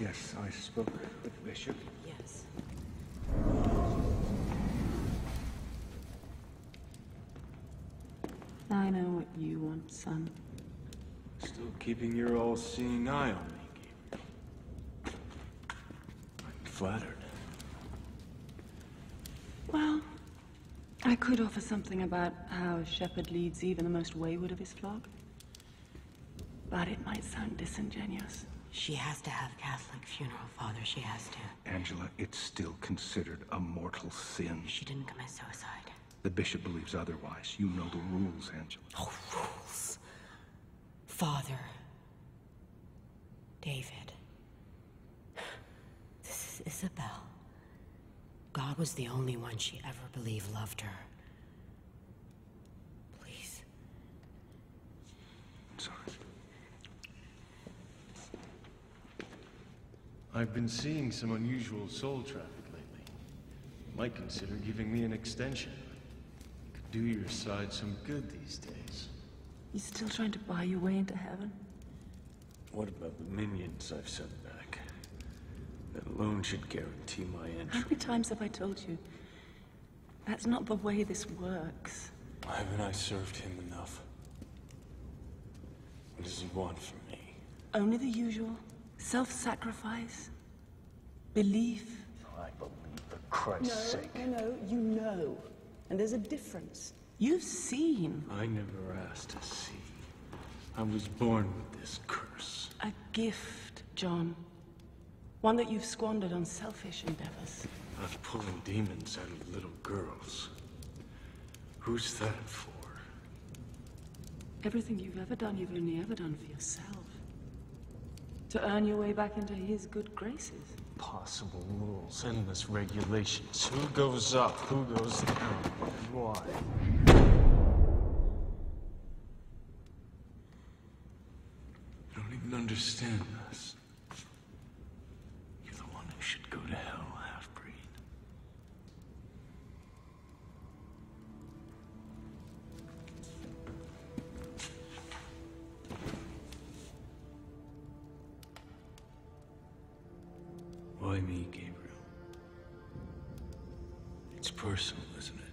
Yes, I spoke with the bishop. Yes. I know what you want, son. Still keeping your all-seeing eye on me, Gabriel. I'm flattered. Well, I could offer something about how a shepherd leads even the most wayward of his flock. But it might sound disingenuous. She has to have Catholic funeral, Father. She has to. Angela, it's still considered a mortal sin. She didn't commit suicide. The bishop believes otherwise. You know the rules, Angela. Oh, rules. Father. David. This is Isabel. God was the only one she ever believed loved her. Please. I'm sorry. I've been seeing some unusual soul traffic lately. Might consider giving me an extension. Could do your side some good these days. You still trying to buy your way into heaven? What about the minions I've sent back? That alone should guarantee my entry. How many times have I told you? That's not the way this works. Haven't I served him enough? What does he want from me? Only the usual. Self-sacrifice. Belief. I believe, for Christ's sake. No, no, you know. And there's a difference. You've seen I never asked to see. I was born with this curse. a gift, John. One that you've squandered on selfish endeavors. Not pulling demons out of little girls. Who's that for? Everything you've ever done, you've only ever done for yourself. To earn your way back into his good graces. Possible rules, endless regulations. Who goes up, who goes down, why? You don't even understand this. Me, Gabriel? It's personal, isn't it?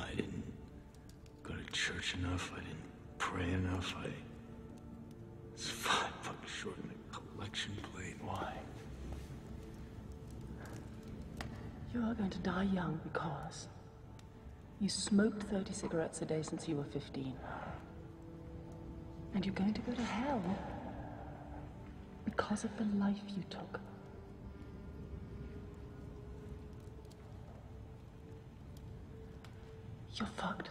I didn't go to church enough. I didn't pray enough. I was five bucks short in a collection plate. Why? You are going to die young because you smoked 30 cigarettes a day since you were 15. And you're going to go to hell because of the life you took. You're fucked.